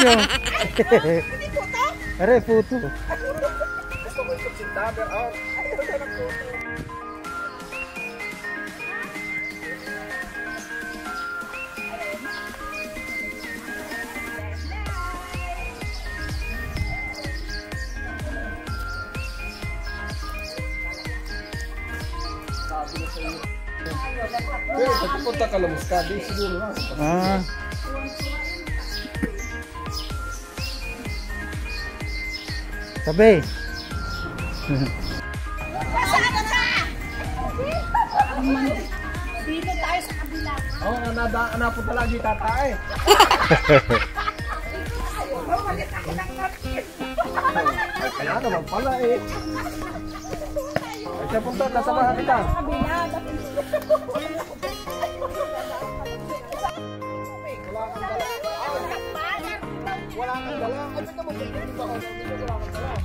video. Hindi po to? Are, photo. Gusto ko yung sinta, pero oh, ayaw na ng photo. Sabi na sa'yo. Pero pag pupunta ka lang, Muscadi, siguro na. Ah. Sabi. Nasaan ka? Dito tayo sa kabila. Oo, oh, nada, napunta lagi tatae. Bumalik ako ng. Ay, kaya naman pala eh. Ay, siya punta, kasamahan kita. Sa kabila. Wala kang dala. Ay, ba't naman ganyan? Di ba ako? Hindi ko wala kang dala.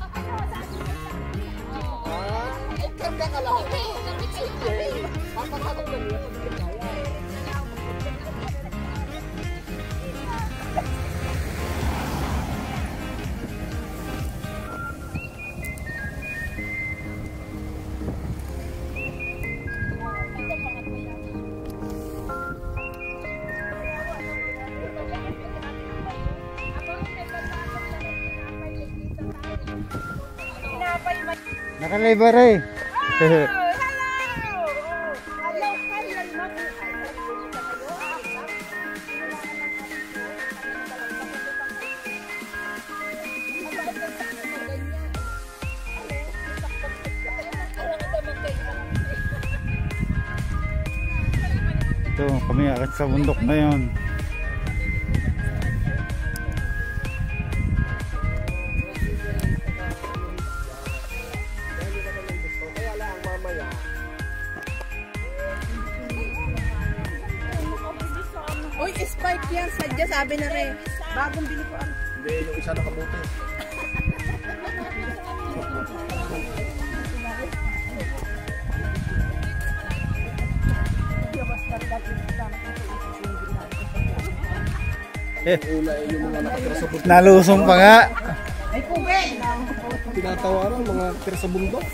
Ay, karga ka Ito, kami akit sa bundok na Nalusong pa nga. Ay, kubig! Tinatawaran mga nakatira sa bundok.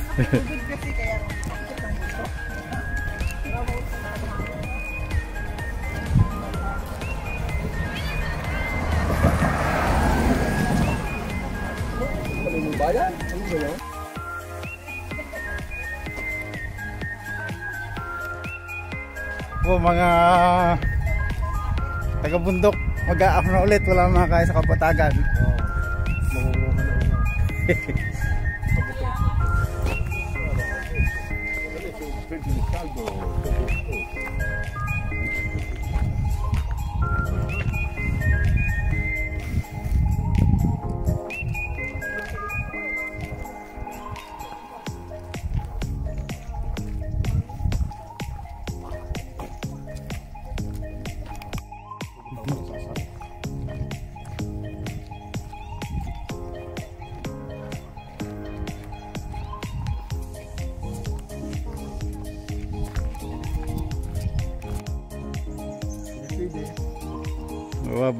Bayan? Ano ba yun? Po mga taga bundok, mag-aaf na ulit, wala mga kaya sa kapatagan.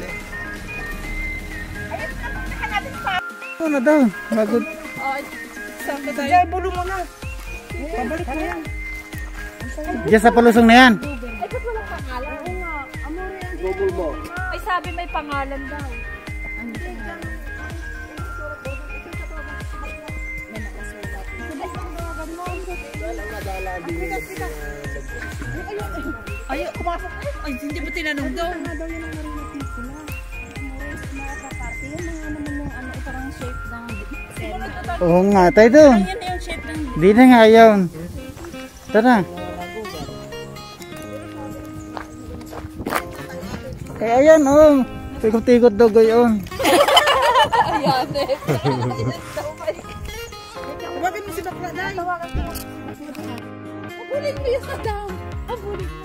to. Ibig sabihin, Ano na daw? Bago. Saan ka tayo? Diyan, bulo mo na. Pabalik mo yan. Diyan sa palusong na yan. Ay, ba't walang pangalan? Oo nga. Amore, ang Google mo. Ay, sabi may pangalan daw. Ay, kumasok. Ay, hindi mo tinanong daw. Oo nga, tayo doon. Yan na yung shape ng Di na nga yun. Tara. Eh, ayan, oh. Tikot-tikot daw gayon. Tawagan mo si Bakla Day. Tawagan mo. Abulin mo yung daw. Abulin mo.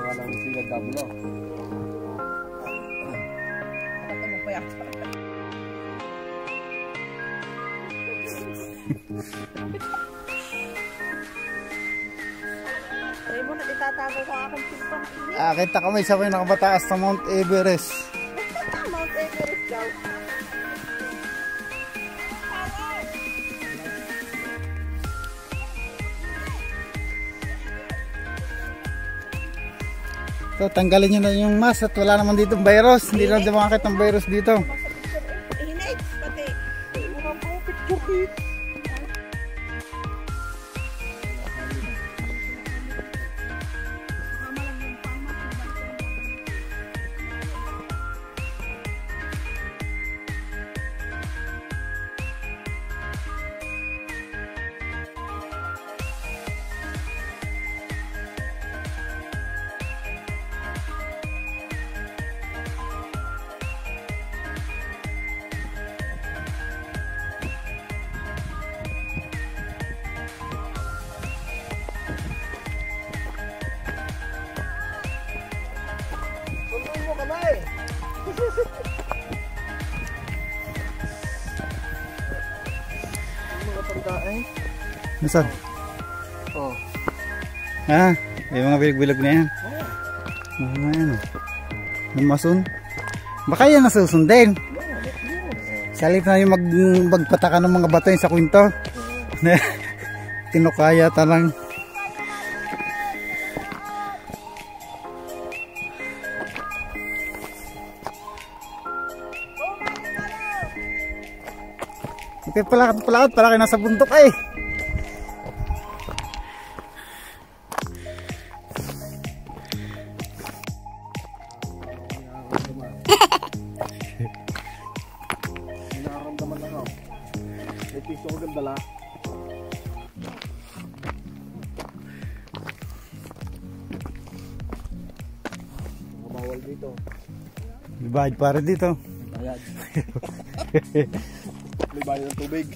Mo yung nakapangalan ng Sila Dablo. Ano? Ay mo na itatago ko aking pinto. Akita kami sa may nakabataas sa Mount Everest. Mount Everest daw. So, tanggalin nyo na yung mask at wala naman dito virus. Hindi lang dumakit ng virus dito. Nasaan? Oh. Ah, may mga bilag-bilag na yan. Oo nga yan. oh. Namasun. Baka yan nasusundin. Sa halip na yung mag, magpataka ng mga bato sa kwento. Tinukaya talang. Ito pala pala pala kayo nasa bundok eh. Lang ako. May piso ko ganda dala. Mga bawal dito. May bayad para dito. Bayad. May bayad ng tubig.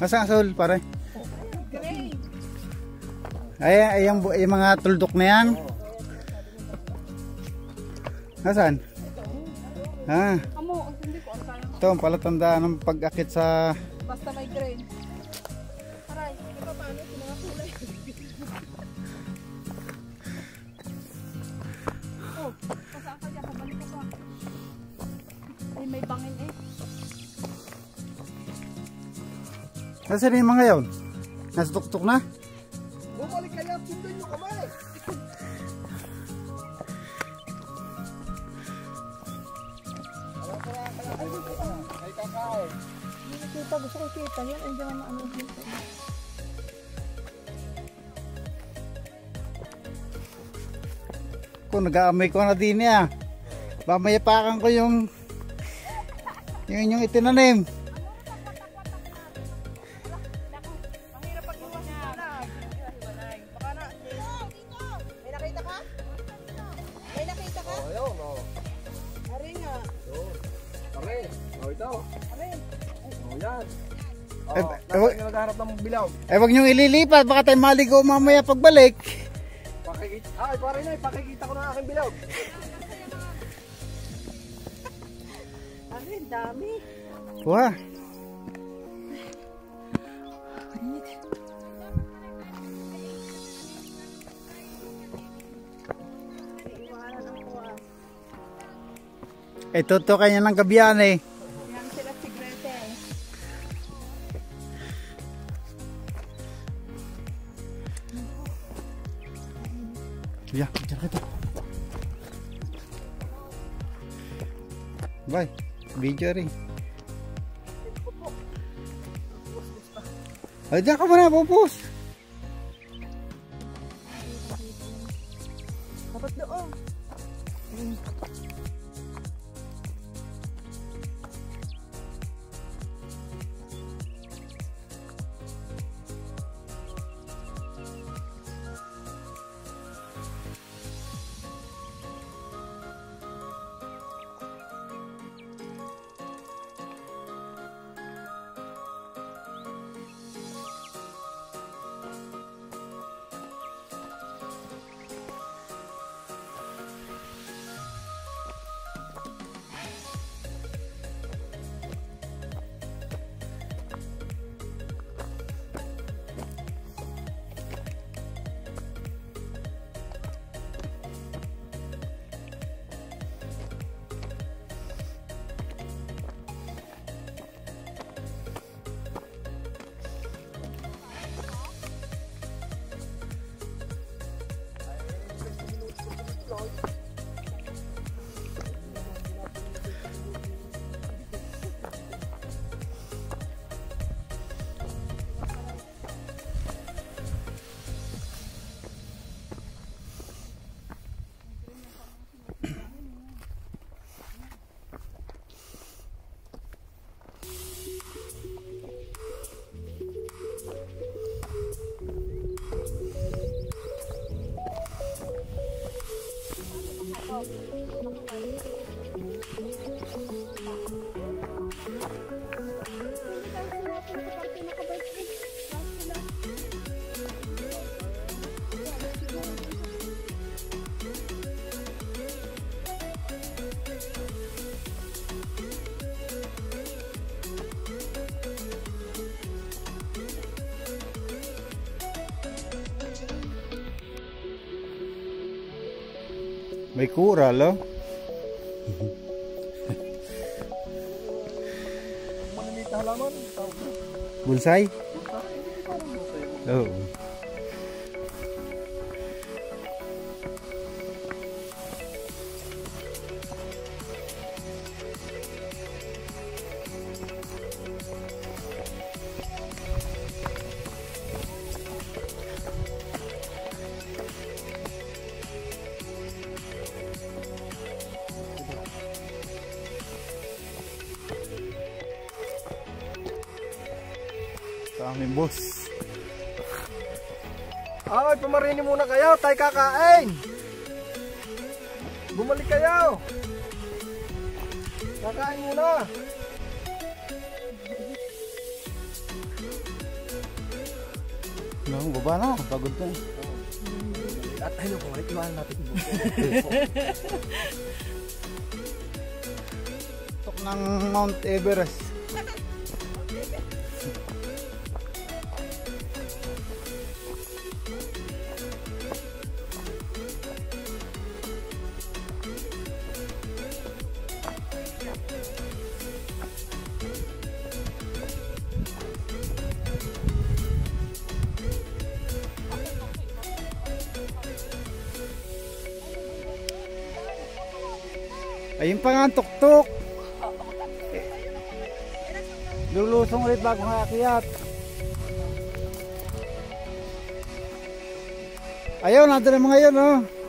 Nasaan sol pare? Ay, ay yung, bu- yung mga tuldok na yan. Nasaan? Ah, Amo, hindi ko ang kaya. ito ang palatandaan ng pag-akit sa Basta may grain. Aray, hindi pa paano yung mga kulay. oh, pasaan ka dyan, kabalik ka pa. Ay, may bangin eh. Nasaan yung mga yun? Nasa tuktok na? Ay kakao. Kita, gusto ko kita. Yan, ay dyan ano dito. Kung nag-aamay ko na din niya. Mamayapakan ko yung yung yung itinanim. Eh wag niyong ililipat, baka tayo maligo mamaya pagbalik. Pakikita. Ay, pare na, pakikita ko na aking bilaw. Ari, dami. Wah. Eh tutukan niya ng gabiyan eh. Rin. Ay, diyan ka muna, pupus. May kura, lo. Malamit halaman. Bonsai? Ay, pumarini muna kayo. Tayo kakain. Bumalik kayo. Kakain muna. No, baba na. Pagod na. At ayun ko, iwanan natin. Tok ng Mount Everest. Ulit bago nga akyat. Ayaw, nandun ang mga oh.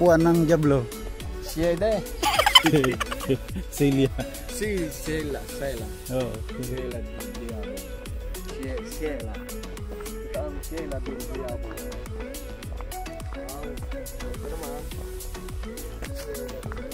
Upuan ng Diablo. Siede. Celia. Si, Sheila, Sheila. Oo. Sheila del Diablo. Sie- Sheila. Ito ang Sheila del Diablo. Wow. Ito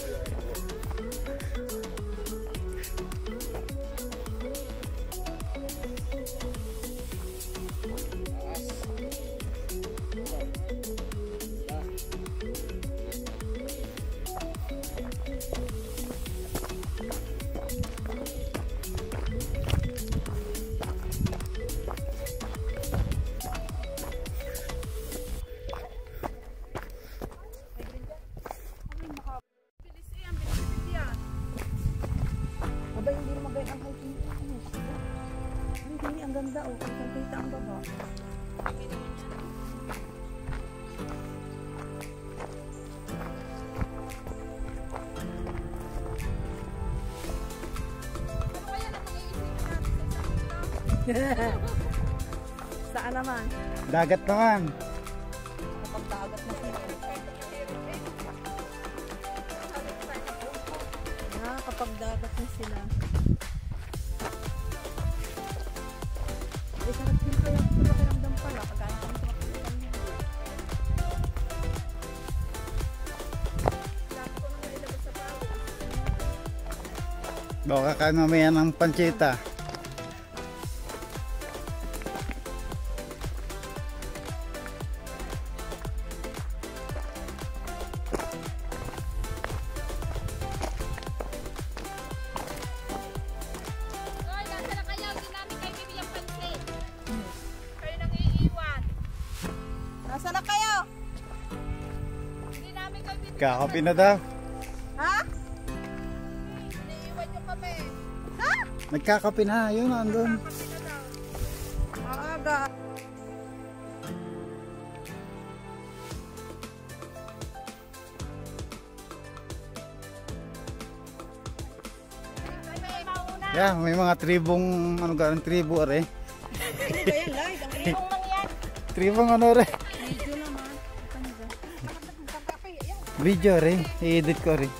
Saan naman? Dagat naman. Kapag dagat na sila. Ah, kapag dagat na sila. Ay, sarap din kaya pakiramdam pala. Kami niya. Pawis. Baka ka mamaya ng panchita. Kakapi na daw. Ha? Iniiwan nyo kami. Nagkakapi na. Yun, andun. Maaga. Yeah, may mga tribong, ano galing tribo are. Tribong ano re. Video re. I-edit ko re.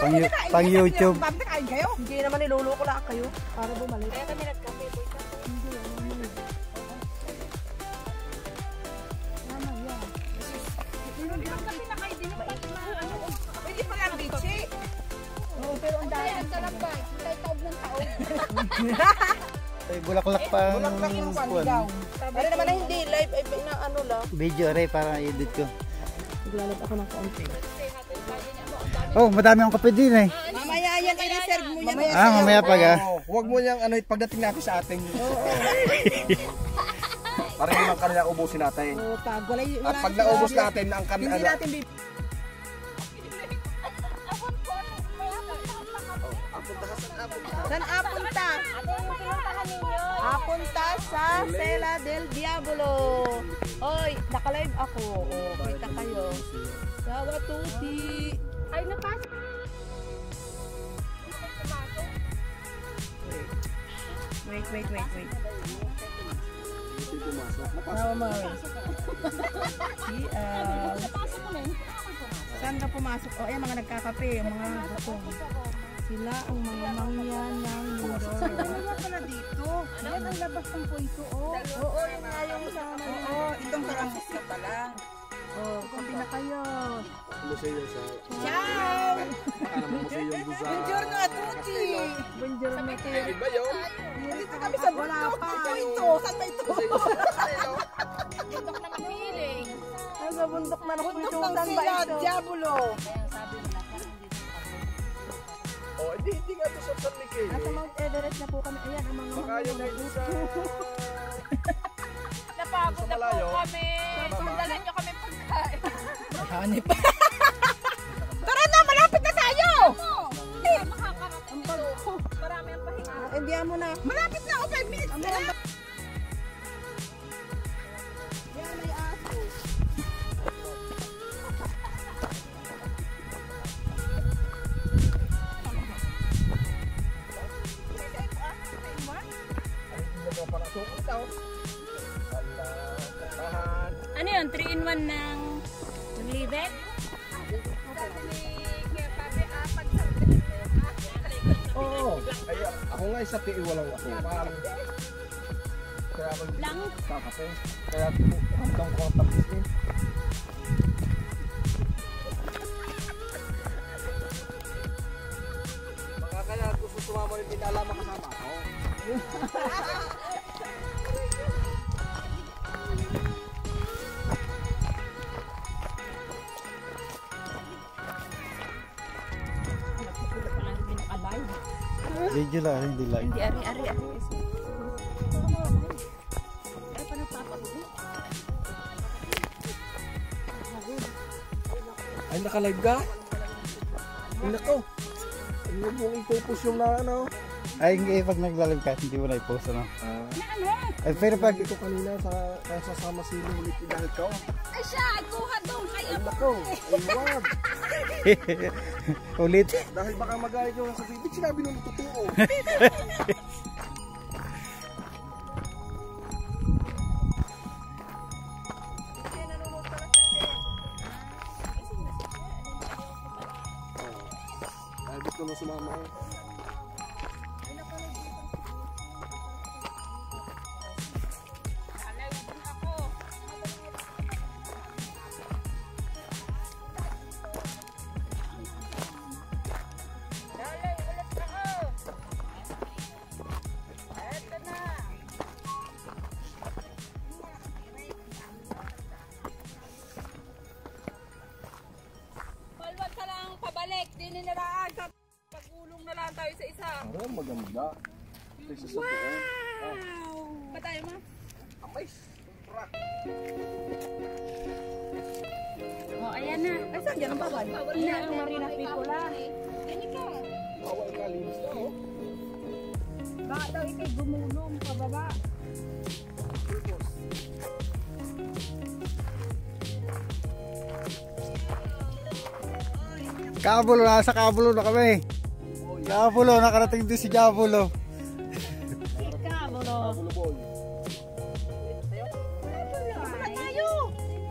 Pang, pang YouTube. Bakit kain kayo? Hindi naman niluluko lang kayo. Para bumalik. Kaya kami nagkape, ano ano. Ay, bulaklak pa ang Bulak lang yung panigaw. Pero naman na hindi, live ay na ano lang. Video re para i-edit ko. Naglalad ako ng kaunti. Oh, madami akong kape din eh. Mamaya yan, i-reserve mo yan. Mamaya Ah, mamaya pag ah. Oh, huwag mo niyang ano, pagdating natin sa atin. Para hindi lang kanila ubusin natin. Oo, pag wala y- At wala- pag naubos natin ang kan Hindi ano, natin bib... Saan apunta? Ano yung pinuntahan ninyo? Apunta sa Sela del Diablo. Oy, naka-live ako. Oh, kita kayo. Sawa tuti. Ay, napasok. Wait, wait, wait, wait. hindi pumasok. Sawa mo. Si, uh, saan ka pumasok? Oh, ayan, mga nagkakape, yung mga gutom. Sila ang mga mangyan ng mundo. Ano pala dito? Yan ang labas ng punto, oh. Oo, yung nga yung sa Oo, itong karambis ka pala. Oh, kape na kayo. Museo sa... Ciao! Museo sa... Buongiorno a tutti! Buongiorno a tutti! Iba yun? Dito kami sa wala pa. Ito, ito. Saan ba ito? Sa. Bundok na mapiling. Ay, sa bundok na nakumpitusan ba ito? Diablo! Oh, hindi, hindi nga doon sa San Miguel. Nasa Mount Everest na po kami. Ayan, ang mga Baka doon sa... Napagod na po kami. Sundalan nyo kami pagkain. Hanip. Tara na, malapit na tayo! Eh, makakarating dito. Marami ang pahinga. Endiyan mo na. Malapit na, oh, 5 minutes na yun? 3 in 1 ng Livet? Ako nga isa tiyo walang asukal. Kaya ako Lang. kakape. Kaya hanggang ko ang tapos din. Baka kaya gusto sumama yung pinala makasama ako. Lang, hindi live. Hindi, ari, ari, ari. Ay, naka-live ka? Ay, nako. Huwag mong i-focus yung na ano. Ay, hindi, pag naglalim ka, hindi mo na i-post, ano? Ah, ano? Ay, pero pag, ito kanina sa kaya sasama si ulit dahil ka. Ay, siya! Ay, kuha doon! Kaya Ay, nako. Ay, wag. ulit. Dahil baka magalit yung nasa sinabi nung totoo. maganda. Kaysa sa buong. Wow! Ba tayo ma? Amay, sobra. Oh, ayan na. Ay, saan dyan ang bawal? Ina ang Marina Piccola. Bawal ka, linis na oh. Baka daw ikay gumulong pababa. Kabulo, nasa Kabulo na kami. Kabulo, nakarating din si Kabulo. Ikabulo. Bulo boy. Pa tayo!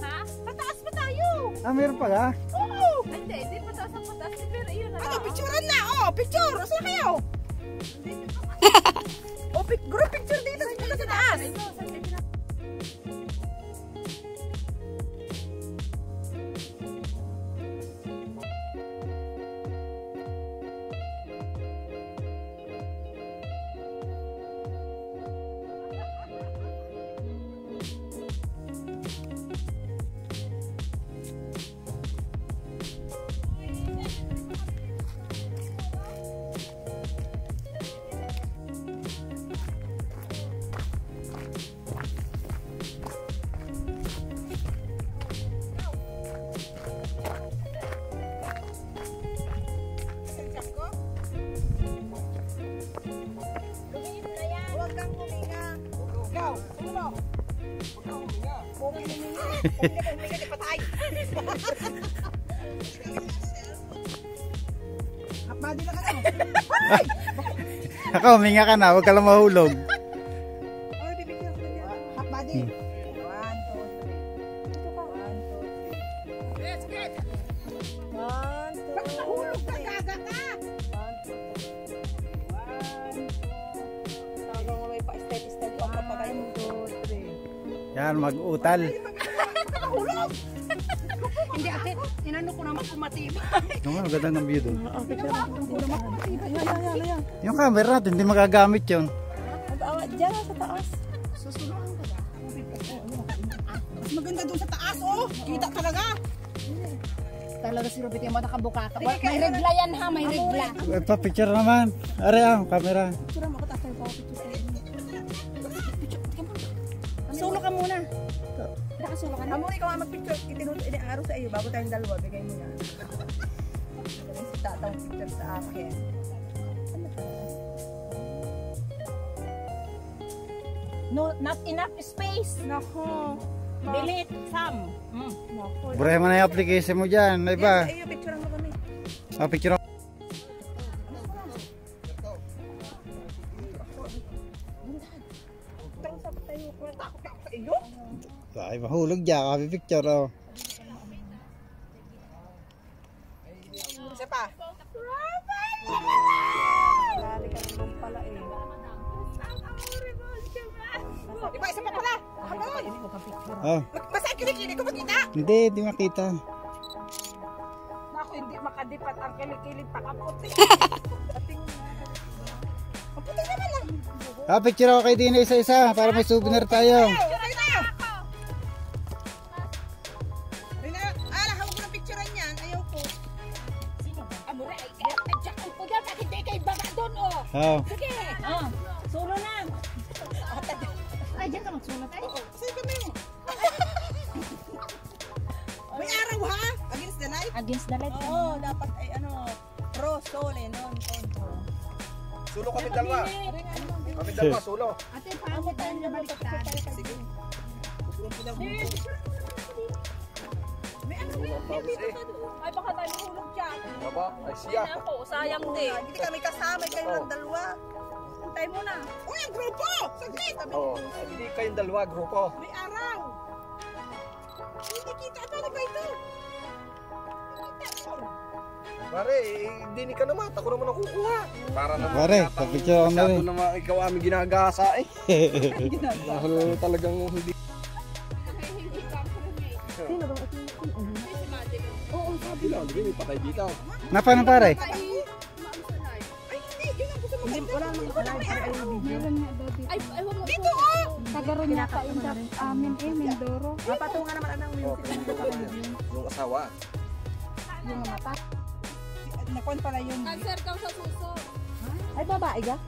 Ha? Pataas pa tayo! Ah, meron pala. Oo! Hindi, hindi pataas ang pataas. Pero yun na Ano, picturean na! Oh, picture! Saan kayo? oh, pic group picture dito sa sa taas. Hapmadi na ka na. Ako, huminga ka na, huwag ka lang mahulog. Ng doon. Ayan, ayan, ayan. Yung camera natin, hindi magagamit yun. Mag-awat dyan sa taas. Susunod ka ba? Mas maganda doon sa taas, oh. Kita talaga. Talaga si Rubit yung nakabuka ka. May regla yan ha, may regla. Eh, Pa-picture naman. Are ah, camera. Picture mo, katas tayo pa picture. Solo ka muna. Nakasulo ka na. Amo ikaw ang mag-picture. Itinuro inaaro sa iyo bago tayong dalawa. Bigay mo na. Galing si tatang picture sa akin. No, not enough space. Nako. Delete some. Mm. Nako. Burahin mo na yung application mo dyan. Ay ba? Ay, picture mo kami. Ah, picture sa tayo. Iyo. Ay, mahulog dyan. Kami picture, oh. Hindi, di makita. Naku, hindi makadipat ang kilikilid pa kaputi. Maputi naman lang. Ah, picture ako kay Dina isa-isa para may souvenir tayo. Oh? Oh. Sige. Ah, sulo na. Ay, dyan ka magsulat, ay. Saan kami? May araw ha? Against the night? Against the light. Oo, dapat ay ano, pro, sole, non, contra. Sulo kami dalawa. Kami dalawa, sulo. Ate, paano tayo na baliktad? Sige. Ay, baka tayo mahulog dyan. Baba, ay siya. Ako, sayang din. Hindi kami kasama, kayo lang dalawa. Hintay mo na. Uy, ang grupo! Saglit! Oh, hindi kayong dalawa, grupo. may araw! Hindi ano ba mo. Pare, eh, hindi ka naman. Ako naman ang kukuha. Para naman. Pare, papicture ako na masyado rin. naman ikaw aming ginagasa eh. Dahil talagang hindi. Sabi lang, hindi may patay dito. Napa na pare? Ay, hindi, yun ang gusto mo. Hindi, wala nang Ay, ay, huwag mo. Dito, oh! Tagaroon niya ka indap amin eh, Mindoro. Papatungan naman ang Oh, music. yung asawa. Yung mata. Nakon pala yun. Cancer daw sa suso. Ay, babae ka?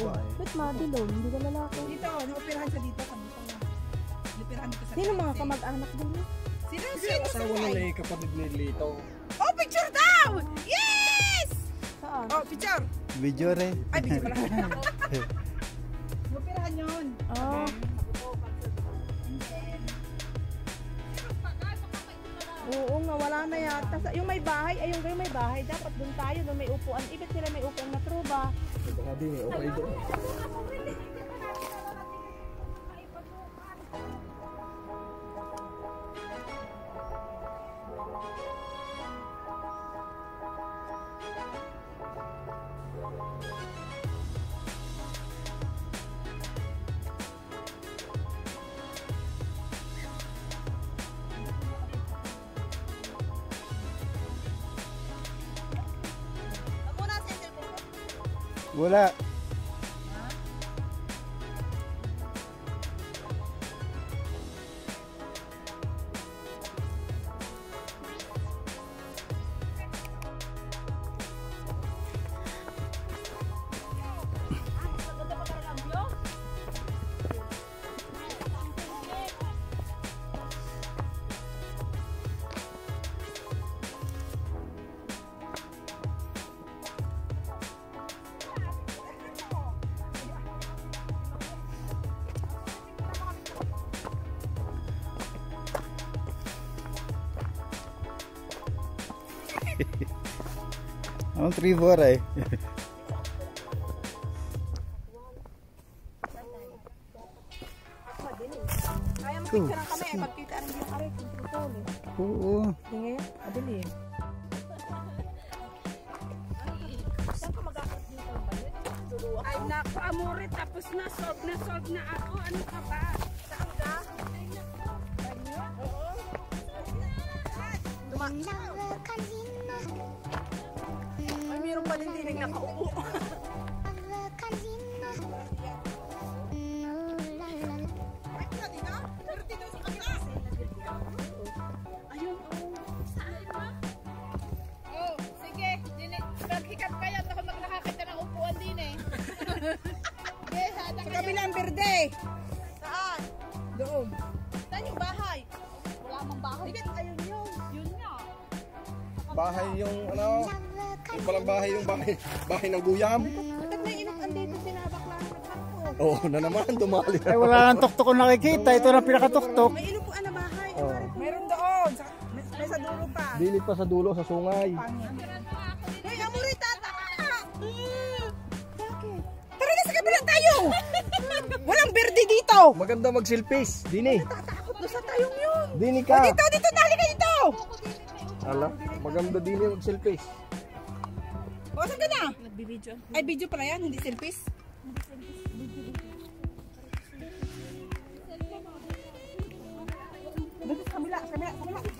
Babae. Ba't mabilog? Hindi ka lalaki. Dito, naoperahan siya dito. Naoperahan dito sa Sino mga kamag-anak din? Sino? Sino? asawa Sino? nila eh, kapatid ni Lito. Oh, picture daw! Yes! Saan? Oh, picture. Video rin. Ay, picture pala. Naoperahan yun. Oh. Oo nga, wala na yata. Sa- Yung may bahay, ay yung may bahay, dapat doon tayo, doon may upuan. Ibig sila may upuan na truba. Ito nga din eh, okay doon. Wala. Tribor eh. Kaya mapicture kami. Pagkita rin yung kare. Oo. Hindi nga, adilim. Ay, naku, amore, tapos na, solve na, solve na ako. Ano ka ba? Saan ka? Ay, naku. Meron pa din din nakaupo. Sa oh. Oh, eh. Kabilang berde. Saan? Doon. Saan yung bahay? Wala mang bahay. Bigat, ayun yun. Yun nga. Bahay yung ano, palang bahay yung bahay, bahay ng guyam. Bakit may inok andito sinabak lang sa bangko? Oo na naman, dumali Ay wala nang tuktok ko nakikita. Ito na pinakatuktok. May inupuan na bahay. Oh. Meron doon. Sa, may, may sa dulo pa. Dilit pa sa dulo, sa sungay. Hoy, amuri, tata! Mm. Bakit? Tara na sa kabila tayo! Walang berde dito! Maganda mag-silpis, Dini. Tatakot doon sa tayong yun! Dini O, ka. dito, dito, dali ka dito! Ala, maganda Dini mag-silpis. O, Nagbibideo. Ay, video pala yan, hindi selfies. Dito sa kabila, sa kabila, sa kabila.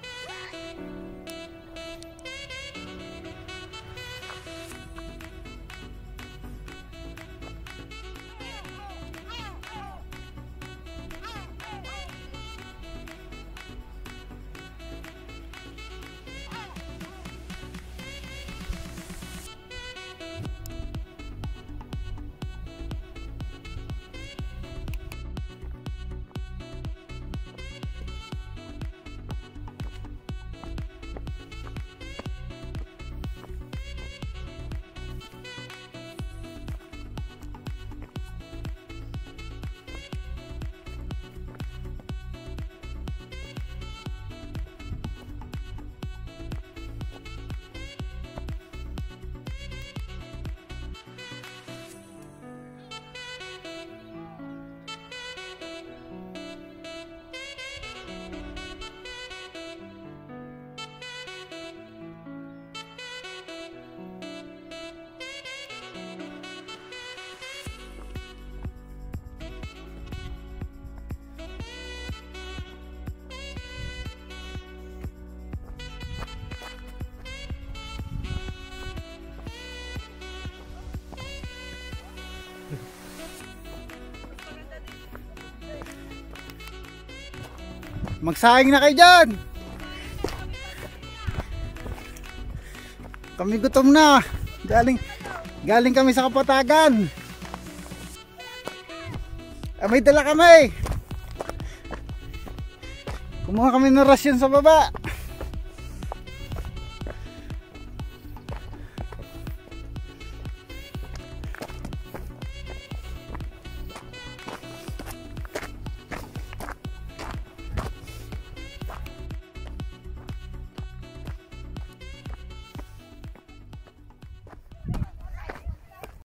Magsaing na kayo dyan! Kami gutom na. Galing, galing kami sa kapatagan. Ah, may dala kami. Kumuha kami ng rasyon sa baba.